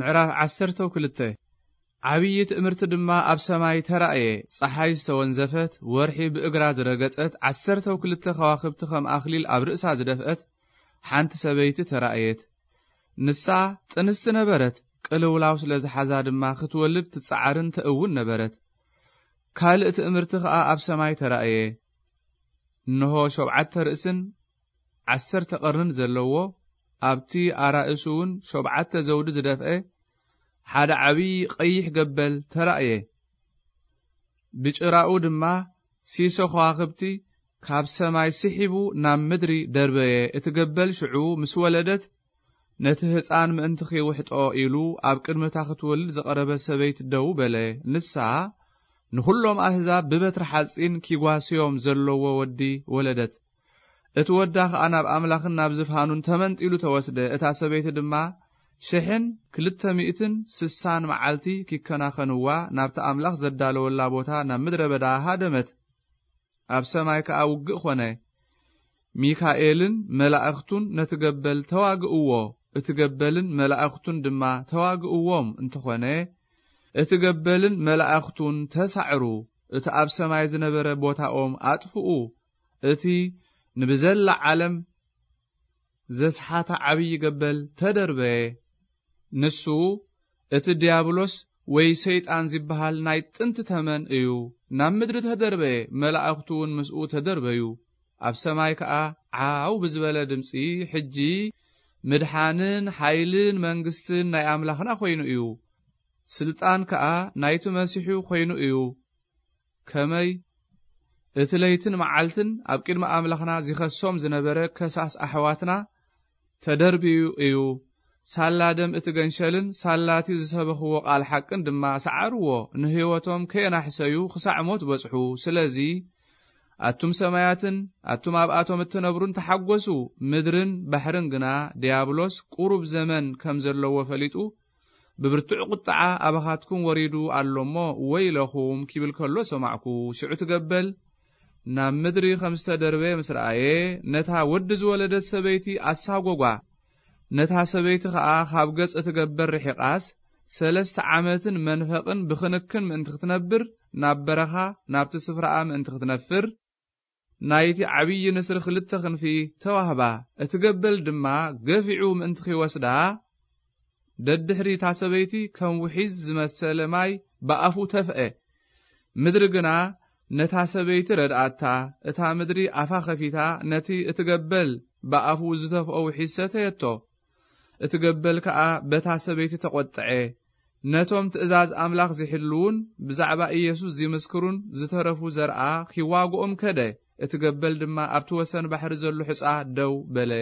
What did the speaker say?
ምዕራፍ ዓሰርተ ክልተ ዓብዪ ትእምርቲ ድማ ኣብ ሰማይ ተራእየ። ፀሓይ ዝተወንዘፈት ወርሒ ብእግራ ዝረገጸት ዓሰርተ ክልተ ከዋኽብቲ ከም ኣኽሊል ኣብ ርእሳ ዝደፍአት ሓንቲ ሰበይቲ ተራእየት። ንሳ ጥንስቲ ነበረት ቅልውላው ስለ ዝሓዛ ድማ ክትወልድ ትጸዓርን ትእውን ነበረት። ካልእ ትእምርቲ ከዓ ኣብ ሰማይ ተራእየ። እንሆ ሸውዓተ ርእስን ዓሰርተ ቐርንን ዘለዎ ኣብቲ ኣራእሱ እውን ሸውዓተ ዘውዲ ዝደፍአ ሓደ ዓብዪ ቀይሕ ገበል ተራእየ። ብጭራኡ ድማ ሲሶ ከዋኽብቲ ካብ ሰማይ ስሒቡ ናብ ምድሪ ደርበየ። እቲ ገበል ሽዑ ምስ ወለደት ነቲ ህፃን ምእንቲ ኺውሕጦ ኢሉ ኣብ ቅድመታ ክትወልድ ዘቐረበ ሰበይቲ ደው በለ። ንሳ ንኹሎም ኣህዛብ ብበትሪ ሓጺን ኪጓስዮም ዘለዎ ወዲ ወለደት እቲ ወዳ ከዓ ናብ ኣምላኽን ናብ ዝፋኑን ተመንጢሉ ተወስደ። እታ ሰበይቲ ድማ ሽሕን ክልተ ሚእትን ስሳን መዓልቲ ኪከናኸንዋ ናብቲ ኣምላኽ ዘዳለወላ ቦታ ናብ ምድረ በዳ ሃደመት። ኣብ ሰማይ ከዓ ውግእ ኾነ። ሚካኤልን መላእኽቱን ነቲ ገበል ተዋግእዎ። እቲ ገበልን መላእኽቱን ድማ ተዋግእዎም እንተኾነ እቲ ገበልን መላእኽቱን ተሳዕሩ። እቲ ኣብ ሰማይ ዝነበረ ቦታኦም ኣጥፍኡ። እቲ ንብዘላ ዓለም ዘስሓታ ዓብዪ ገበል ተደርበየ ንሱ እቲ ዲያብሎስ ወይ ሰይጣን ዝበሃል ናይ ጥንቲ ተመን እዩ። ናብ ምድሪ ተደርበየ መላእኽቱ እውን ምስኡ ተደርበዩ። ኣብ ሰማይ ከዓ ዓው ብዝበለ ድምፂ ሕጂ ምድሓንን ሓይልን መንግስትን ናይ ኣምላኽና ኮይኑ እዩ። ስልጣን ከዓ ናይቲ መሲሑ ኮይኑ እዩ። ከመይ እቲ ለይትን መዓልትን ኣብ ቅድሚ ኣምላኽና ዝኸሶም ዝነበረ ከሳስ ኣሕዋትና ተደርብዩ እዩ። ሳላ ደም እቲ ገንሸልን ሳላቲ ዝሰበኽዎ ቓል ሓቅን ድማ ሰዓርዎ ንህይወቶም ከየናሕሰዩ ክሳዕ ሞት በጽሑ። ስለዚ ኣቱም ሰማያትን ኣቱም ኣብኣቶም እትነብሩን ተሓጐሱ። ምድርን ባሕርን ግና ዲያብሎስ ቁሩብ ዘመን ከም ዘለዎ ፈሊጡ ብብርቱዕ ቁጥዓ ኣባኻትኩም ወሪዱ ኣሎ እሞ ወይለኹም ኪብል ከሎ ሰማዕኩ። ሽዑ ትገበል ናብ ምድሪ ከም ዝተደርበ ምስ ረኣየ ነታ ወዲ ዝወለደት ሰበይቲ ኣሳጐጓ። ነታ ሰበይቲ ከዓ ካብ ገጽ እትገበር ርሒቓስ ሰለስተ ዓመትን መንፈቕን ብኽንክን ምእንቲ ክትነብር ናብ በረኻ ናብቲ ስፍራኣ ምእንቲ ክትነፍር ናይቲ ዓብዪ ንስሪ ክልተ ክንፊ ተዋህባ። እቲ ገበል ድማ ገፊዑ ምእንቲ ኺወስዳ ደድሕሪ እታ ሰበይቲ ከም ውሒዝ ዝመሰለ ማይ ብኣፉ ተፍአ። ምድሪ ግና ነታ ሰበይቲ ረድኣታ እታ ምድሪ ኣፋ ኸፊታ ነቲ እትገበል ብኣፉ ዝተፍኦ ውሒዝ ሰተየቶ እቲ ገበል ከዓ በታ ሰበይቲ ተቖጥዐ። ነቶም ትእዛዝ ኣምላኽ ዝሕልውን ብዛዕባ ኢየሱስ ዝምስክሩን ዝተረፉ ዘርአ ኺዋግኦም ከደ። እቲ ገበል ድማ ኣብቲ ወሰን ባሕሪ ዘሎ ሕፃ ደው በለ